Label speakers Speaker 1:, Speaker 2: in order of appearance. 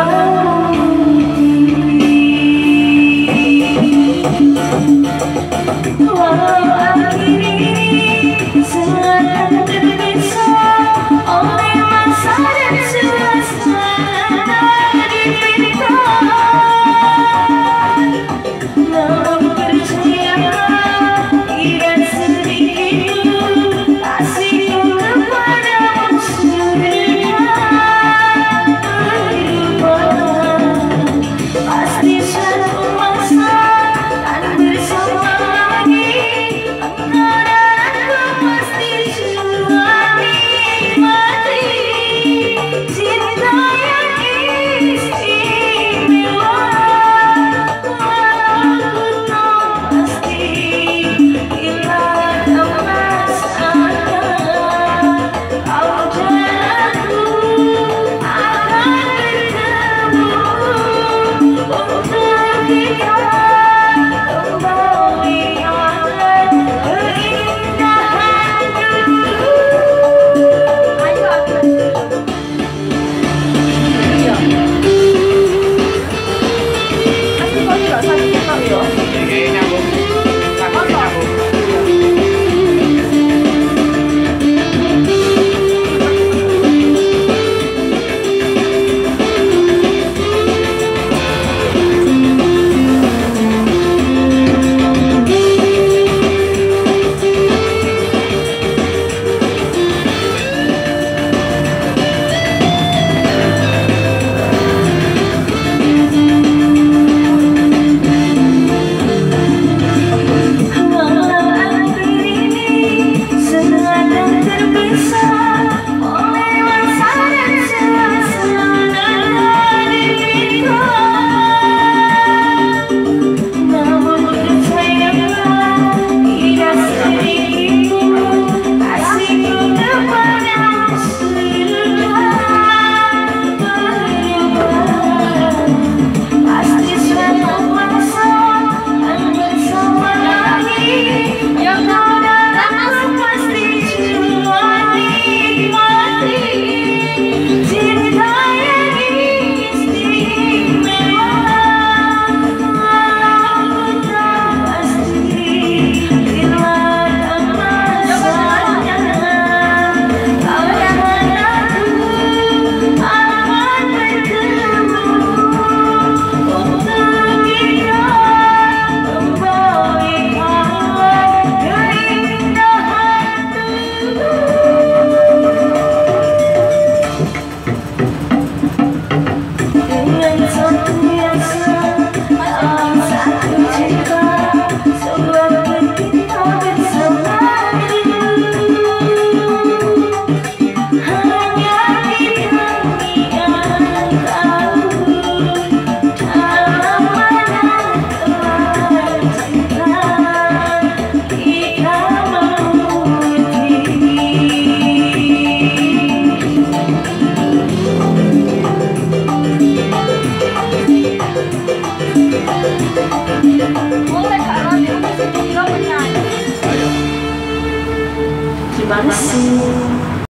Speaker 1: 사랑 Bye. Bye. Bye.